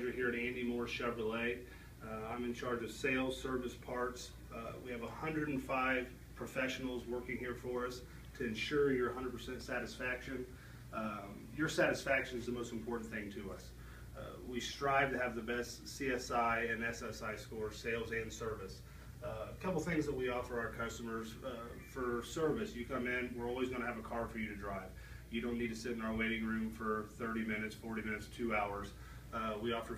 manager here at Andy Mohr Chevrolet. Uh, I'm in charge of sales, service, parts. Uh, we have 105 professionals working here for us to ensure your 100% satisfaction. Um, your satisfaction is the most important thing to us. Uh, we strive to have the best CSI and SSI scores, sales and service. Uh, a couple things that we offer our customers uh, for service. You come in, we're always going to have a car for you to drive. You don't need to sit in our waiting room for 30 minutes, 40 minutes, two hours. Uh, we offer